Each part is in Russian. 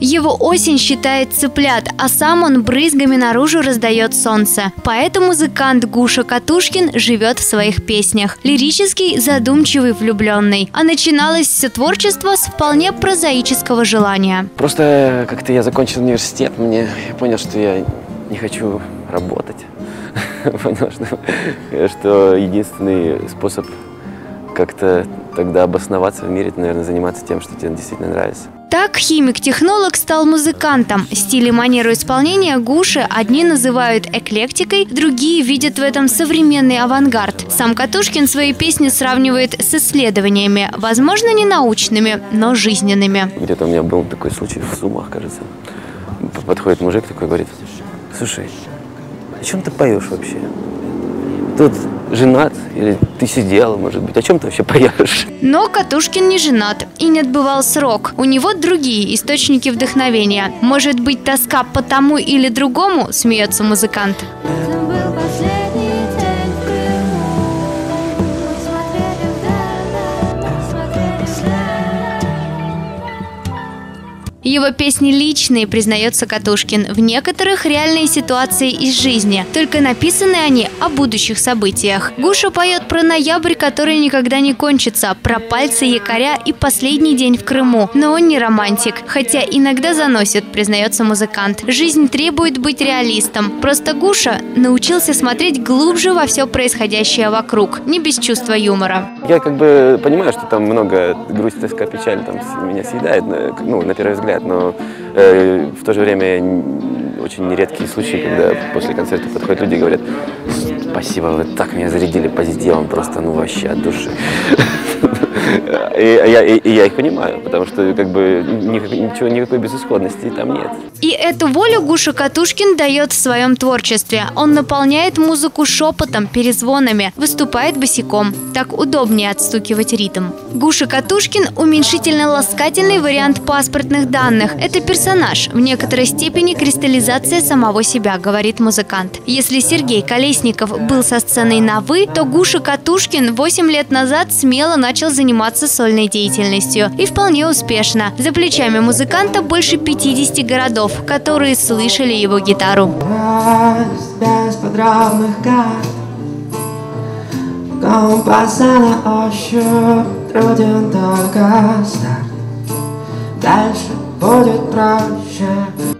Его осень считает цыплят, а сам он брызгами наружу раздает солнце. Поэтому музыкант Гуша Катушкин живет в своих песнях. Лирический, задумчивый, влюбленный. А начиналось все творчество с вполне прозаического желания. Просто как-то я закончил университет, мне я понял, что я не хочу работать. Понял, что, что единственный способ как-то тогда обосноваться в мире, это, наверное, заниматься тем, что тебе действительно нравится. Так химик-технолог стал музыкантом. Стиль и манеру исполнения Гуши одни называют эклектикой, другие видят в этом современный авангард. Сам Катушкин свои песни сравнивает с исследованиями, возможно, не научными, но жизненными. Где-то у меня был такой случай в Сумах, кажется. Подходит мужик такой, говорит, слушай, о чем ты поешь вообще? Тут женат или ты сидела, может быть, о чем ты вообще поешь? Но Катушкин не женат и не отбывал срок. У него другие источники вдохновения. Может быть, тоска по тому или другому, смеется музыкант. Его песни личные, признается Катушкин. В некоторых реальные ситуации из жизни. Только написаны они о будущих событиях. Гуша поет про ноябрь, который никогда не кончится, про пальцы якоря и последний день в Крыму. Но он не романтик, хотя иногда заносит, признается музыкант. Жизнь требует быть реалистом. Просто Гуша научился смотреть глубже во все происходящее вокруг, не без чувства юмора. Я как бы понимаю, что там много грусть, тоска, печаль там меня съедает, ну, на первый взгляд, но э, в то же время очень нередкие случаи, когда после концерта подходят люди и говорят, спасибо, вы так меня зарядили позитивом, просто, ну, вообще от души. Я, я их понимаю, потому что как бы ничего, никакой безысходности там нет. И эту волю Гуша Катушкин дает в своем творчестве. Он наполняет музыку шепотом, перезвонами, выступает босиком. Так удобнее отстукивать ритм. Гуша Катушкин – уменьшительно-ласкательный вариант паспортных данных. Это персонаж, в некоторой степени кристаллизация самого себя, говорит музыкант. Если Сергей Колесников был со сценой на «вы», то Гуша Катушкин 8 лет назад смело начал заниматься сольной деятельностью. И вполне успешно. За плечами музыканта больше 50 городов, которые слышали его гитару. Дальше будет проще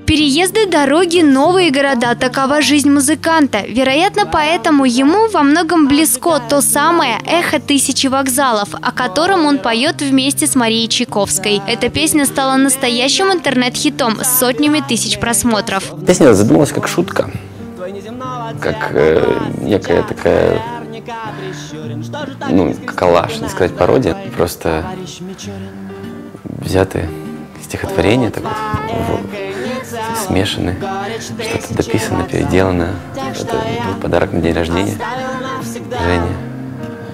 Переезды, дороги, новые города – такова жизнь музыканта. Вероятно, поэтому ему во многом близко то самое «Эхо тысячи вокзалов», о котором он поет вместе с Марией Чайковской. Эта песня стала настоящим интернет-хитом с сотнями тысяч просмотров. Песня задумалась как шутка, как э, некая такая, ну, коллаж, не сказать пародия, просто взятые стихотворения, так вот, смешаны, что-то дописано, переделано. Это был подарок на день рождения Жене,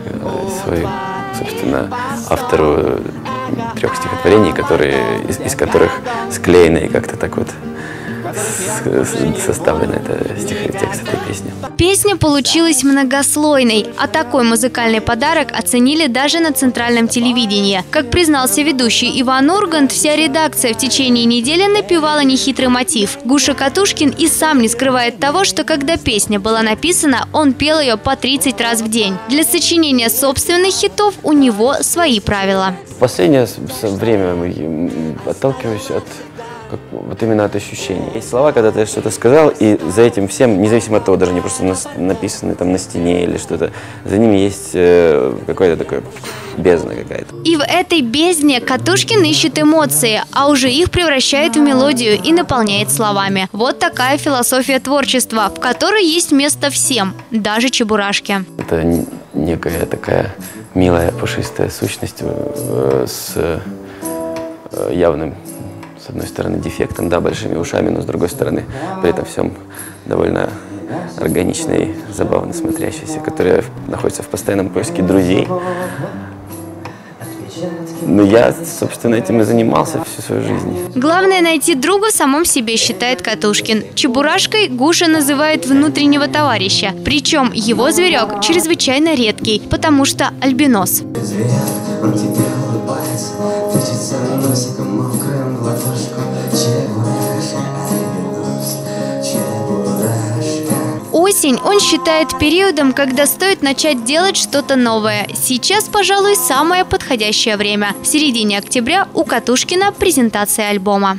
э, свой, собственно, автору трех стихотворений, которые, из, из которых склеено и как-то так вот с- с- составлена эта стих, текст этой песни. Песня получилась многослойной, а такой музыкальный подарок оценили даже на центральном телевидении. Как признался ведущий Иван Ургант, вся редакция в течение недели напевала нехитрый мотив. Гуша Катушкин и сам не скрывает того, что когда песня была написана, он пел ее по 30 раз в день. Для сочинения собственных хитов у него свои правила. В последнее время отталкиваюсь от как- вот именно от ощущений. Есть слова, когда ты что-то сказал, и за этим всем, независимо от того, даже не просто нас- написаны там на стене или что-то, за ними есть э, какое-то такое бездна какая-то. И в этой бездне Катушкин ищет эмоции, а уже их превращает в мелодию и наполняет словами. Вот такая философия творчества, в которой есть место всем, даже чебурашке. Это некая такая милая пушистая сущность э, с э, явным, с одной стороны, дефектом, да, большими ушами, но с другой стороны, при этом всем довольно органичной, забавно смотрящейся, которая в- находится в постоянном поиске друзей. Ну, я, собственно, этим и занимался всю свою жизнь. Главное найти друга в самом себе, считает Катушкин. Чебурашкой Гуша называет внутреннего товарища. Причем его зверек чрезвычайно редкий, потому что альбинос. Зверь, он тебе улыбается носиком мокрым он считает периодом, когда стоит начать делать что-то новое. Сейчас, пожалуй, самое подходящее время. В середине октября у Катушкина презентация альбома.